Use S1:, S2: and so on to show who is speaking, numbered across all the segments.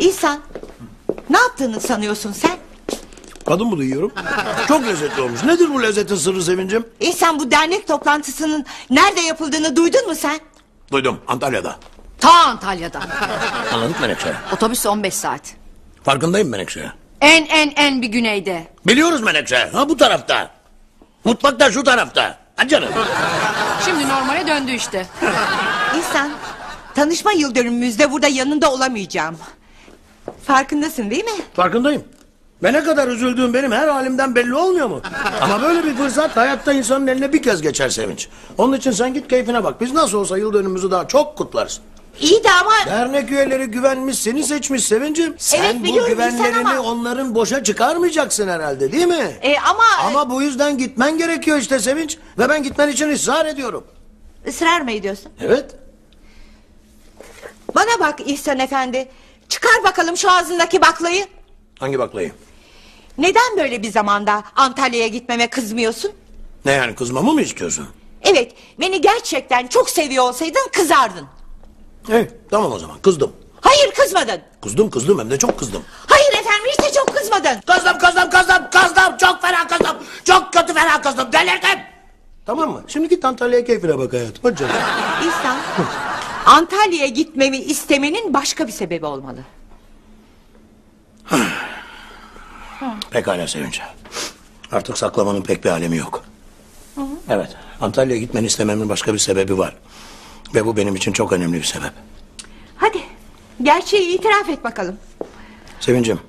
S1: İhsan ne yaptığını sanıyorsun sen?
S2: Kadın bunu yiyorum. Çok lezzetli olmuş. Nedir bu lezzetin sırrı Sevincim?
S1: İhsan bu dernek toplantısının nerede yapıldığını duydun mu sen?
S2: Duydum Antalya'da.
S3: Ta Antalya'da.
S2: Anladık Menekşe.
S3: Otobüs 15 saat.
S2: Farkındayım Menekşe.
S3: En en en bir güneyde.
S2: Biliyoruz Menekşe. Ha bu tarafta. Mutfak da şu tarafta. Ha canım.
S3: Şimdi normale döndü işte.
S1: İhsan tanışma yıl dönümümüzde burada yanında olamayacağım. Farkındasın değil mi?
S2: Farkındayım. Ve ne kadar üzüldüğüm benim her halimden belli olmuyor mu? Ama böyle bir fırsat hayatta insanın eline bir kez geçer Sevinç. Onun için sen git keyfine bak. Biz nasıl olsa yıl dönümümüzü daha çok kutlarız.
S1: İyi de ama
S2: Dernek üyeleri güvenmiş seni seçmiş Sevincim. Sen
S1: Evet,
S2: bu güvenlerini
S1: ama-
S2: onların boşa çıkarmayacaksın herhalde değil mi?
S1: E, ama-
S2: Ama bu yüzden gitmen gerekiyor işte Sevinç. Ve ben gitmen için ısrar ediyorum.
S1: ısrar mı ediyorsun?
S2: Evet.
S1: Bana bak İhsan efendi. Çıkar bakalım şu ağzındaki baklayı.
S2: Hangi baklayı?
S1: Neden böyle bir zamanda Antalya'ya gitmeme kızmıyorsun?
S2: Ne yani kızmamı mı istiyorsun?
S1: Evet beni gerçekten çok seviyor olsaydın kızardın.
S2: Evet tamam o zaman kızdım.
S1: Hayır kızmadın.
S2: Kızdım kızdım hem de çok kızdım.
S1: Hayır efendim hiç de çok kızmadın.
S2: Kızdım kızdım kızdım kızdım çok fena kızdım. Çok kötü fena kızdım delirdim. Tamam mı? Şimdi git Antalya'ya keyfine bak hayatım. Hadi canım.
S1: İhsan Antalya'ya gitmemi istemenin başka bir sebebi olmalı.
S2: Pekala Sevinç. Artık saklamanın pek bir alemi yok. Evet Antalya'ya gitmeni istememin başka bir sebebi var. Ve bu benim için çok önemli bir sebep.
S1: Hadi gerçeği itiraf et bakalım.
S2: Sevincim.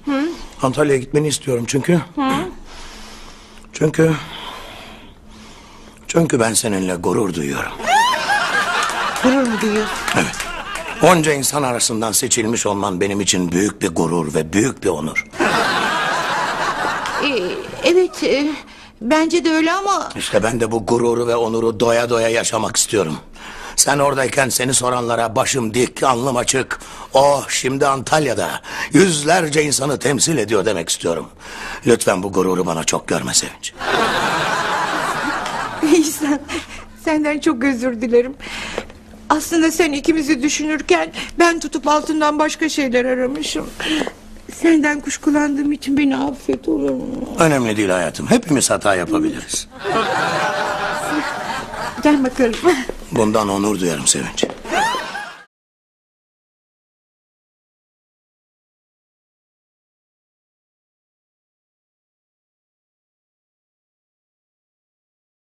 S2: Antalya'ya gitmeni istiyorum çünkü... Çünkü... Çünkü ben seninle gurur duyuyorum.
S1: Gurur mu duyuyorsun?
S2: Evet. Onca insan arasından seçilmiş olman benim için büyük bir gurur ve büyük bir onur.
S1: Ee, evet e, bence de öyle ama...
S2: İşte ben de bu gururu ve onuru doya doya yaşamak istiyorum. Sen oradayken seni soranlara başım dik, alnım açık. Oh şimdi Antalya'da yüzlerce insanı temsil ediyor demek istiyorum. Lütfen bu gururu bana çok görme Sevinç.
S1: İhsan senden çok özür dilerim. Aslında sen ikimizi düşünürken ben tutup altından başka şeyler aramışım. Senden kuşkulandığım için beni affet olur mu?
S2: Önemli değil hayatım. Hepimiz hata yapabiliriz.
S1: Gel bakalım.
S2: Bundan onur duyarım Sevinç.